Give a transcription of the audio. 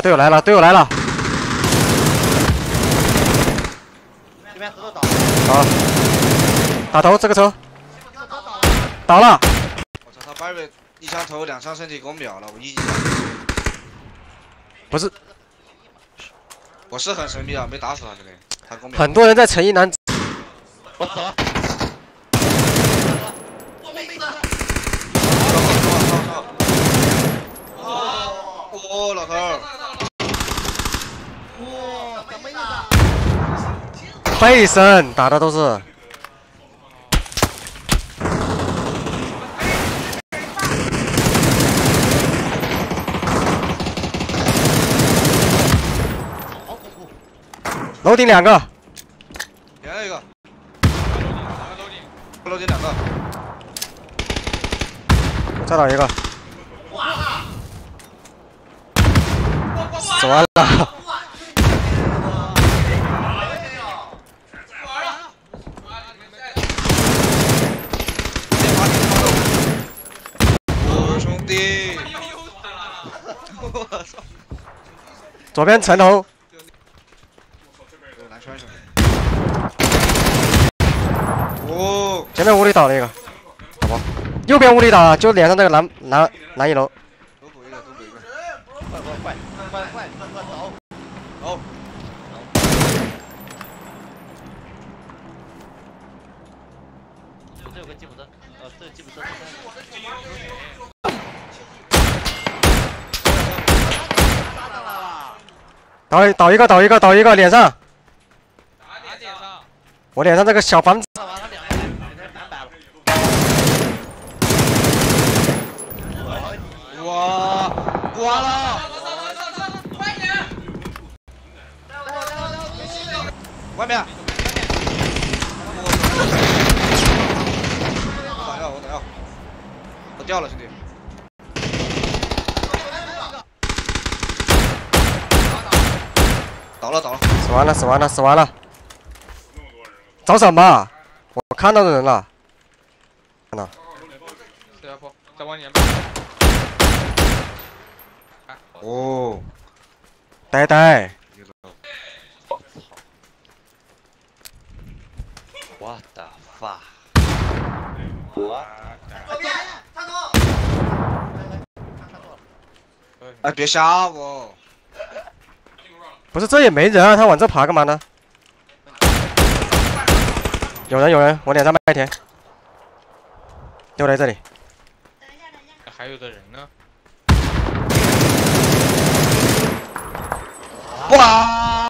他队友来了，队友来了。这边石头倒。好，打头这个车。倒了。我操，他 Barry 一枪头，两枪身体给我秒了，我一级。不是，我是很神秘啊，没打死他兄弟，他给我秒。很多人在陈一南。我死了。哦，老头儿。哇，怎么意思？背身打的都是。楼顶两个。连了一个。楼顶两个。再打一个。死完了。哦，兄弟。我操。左边城头。哦。前面屋里倒了一个，好吧？右边屋里倒了，就脸上那个蓝蓝蓝一楼。都补一个，都补一个。快快快快快走！走。这有个吉普车，呃，这吉普车。倒倒一个，倒一个，倒一个，脸上。我脸上这个小房子。哇，挂了！外面。我打药，我打药。我掉了，兄弟。倒了，倒了。死完了，死完了，死完了。找什么？我看到的人了。看到。再往前。哦。呆呆。我的发。我。哎，别吓我！不是，这也没人啊，他往这爬干嘛呢？有人，有人，我脸上麦田，就在这里。还有的人呢。哇！